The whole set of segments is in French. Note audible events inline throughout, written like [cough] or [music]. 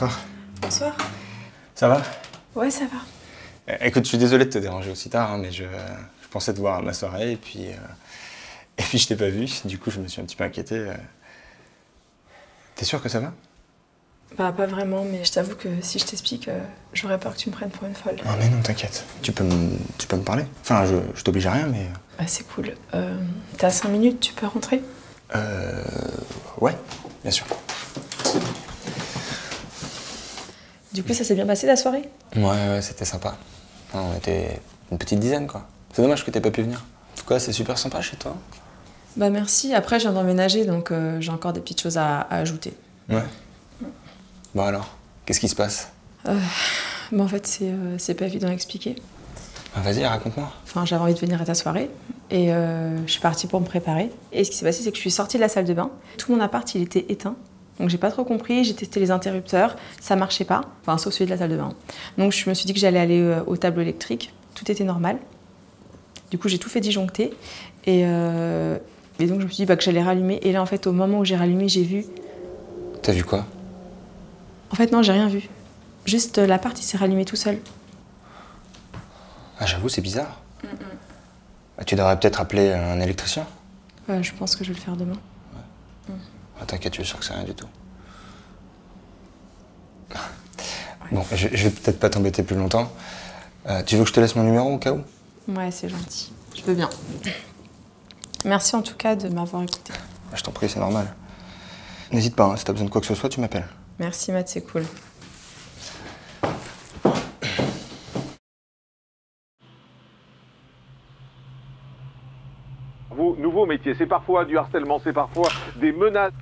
Bonsoir. Bonsoir. Ça va? Ouais, ça va. Euh, Écoute, je suis désolé de te déranger aussi tard, hein, mais je, je pensais te voir à ma soirée et puis, euh, [laughs] et puis je t'ai pas vu. Du coup, je me suis un petit peu inquiété. euh. T'es sûr que ça va? Bah, pas vraiment, mais je t'avoue que si je t'explique, euh, j'aurais peur que tu me prennes pour une folle. Non, mais non, t'inquiète. Tu peux me, tu peux me parler Enfin, je, je t'oblige à rien, mais. Bah, c'est cool. Euh, T'as 5 minutes, tu peux rentrer? Euh. Ouais, bien sûr. Du coup, ça s'est bien passé la soirée? Ouais, ouais, c'était sympa. On était une petite dizaine, quoi. C'est dommage que t'aies pas pu venir. En tout cas, c'est super sympa chez toi. Bah, merci. Après, je viens d'emménager, donc euh, j'ai encore des petites choses à, à ajouter. Ouais. Bon alors, qu'est-ce qui se passe? Mais en fait, c'est euh, c'est pas évident à expliquer. Bah, Vas-y, raconte-moi. Enfin, j'avais envie de venir à ta soirée et euh, je suis partie pour me préparer. Et ce qui s'est passé, c'est que je suis sortie de la salle de bain. Tout mon appart, il était éteint. Donc j'ai pas trop compris, j'ai testé les interrupteurs, ça marchait pas, enfin sauf celui de la salle de bain. Donc je me suis dit que j'allais aller euh, au tableau électrique, tout était normal. Du coup j'ai tout fait disjoncter et, euh, et donc je me suis dit bah, que j'allais rallumer. Et là en fait au moment où j'ai rallumé j'ai vu... T'as vu quoi? En fait non j'ai rien vu. Juste euh, l'appart il s'est rallumé tout seul. Ah, j'avoue, c'est bizarre. Bah, tu devrais peut-être appeler un électricien. Je pense que je vais le faire demain. T'inquiète, je suis sûr que c'est rien du tout. Bon, je, je vais peut-être pas t'embêter plus longtemps. Euh, tu veux que je te laisse mon numéro au cas où? Ouais c'est gentil, je veux bien. Merci en tout cas de m'avoir écouté. Je t'en prie, c'est normal. N'hésite pas, hein, si t'as besoin de quoi que ce soit, tu m'appelles. Merci Matt, c'est cool. Vos nouveaux métiers, c'est parfois du harcèlement, c'est parfois des menaces.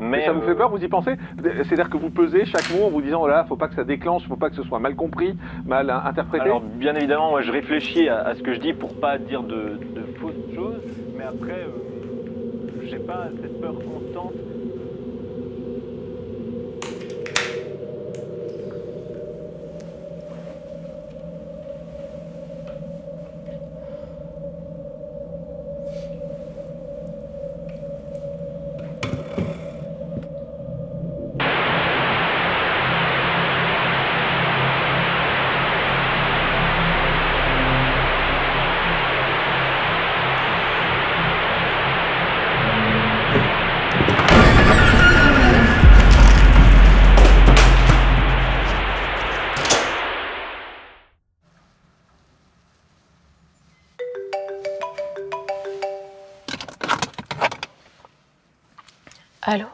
Mais ça vous fait peur, vous y pensez? C'est-à-dire que vous pesez chaque mot en vous disant, oh là, faut pas que ça déclenche, faut pas que ce soit mal compris, mal euh, interprété Alors, bien évidemment, moi, je réfléchis à, à ce que je dis pour pas dire de, de fausses choses, mais après, euh, j'ai pas cette peur constante. Allô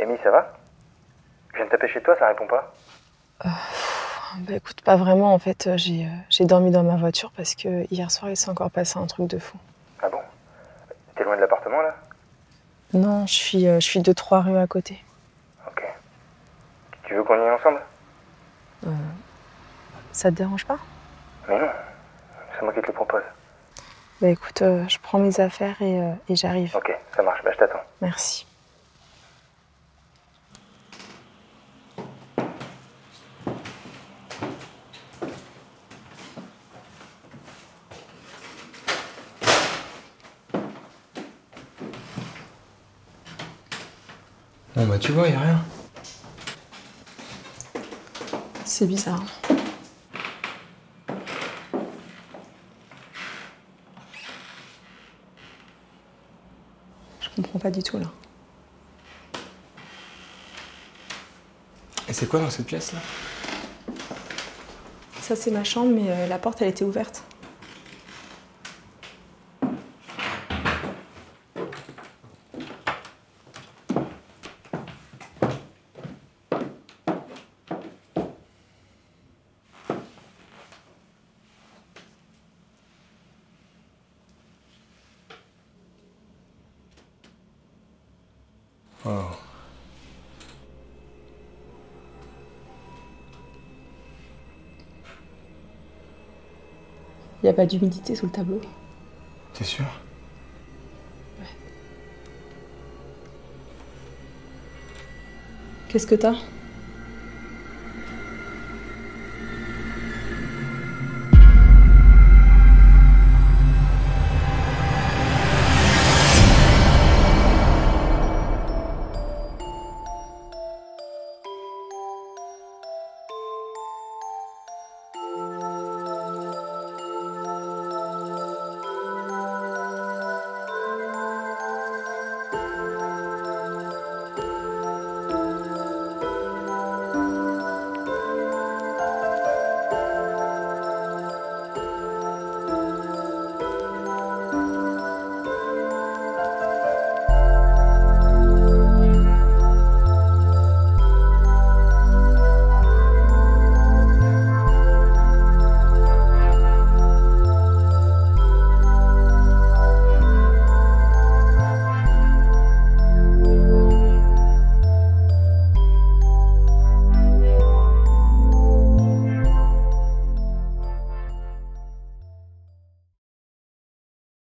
Amy, ça va? Je viens de taper chez toi, ça répond pas Bah écoute, pas vraiment en fait. euh, J'ai euh, j'ai dormi dans ma voiture parce que hier soir il s'est encore passé un truc de fou. Ah bon? T'es loin de l'appartement là? Non, je suis, euh, je suis deux, trois rues à côté. Ok. Tu veux qu'on y aille ensemble? Ça te dérange pas? Mais non, c'est moi qui te le propose. Bah écoute, euh, je prends mes affaires et, euh, et j'arrive. Ok, ça marche, bah je t'attends. Merci. Bon bah tu vois, y a rien. C'est bizarre. Pas du tout là. Et c'est quoi dans cette pièce là? Ça c'est ma chambre, mais euh, la porte elle était ouverte. Oh. Il n'y a pas d'humidité sous le tableau. T'es sûr? Qu'est-ce que t'as?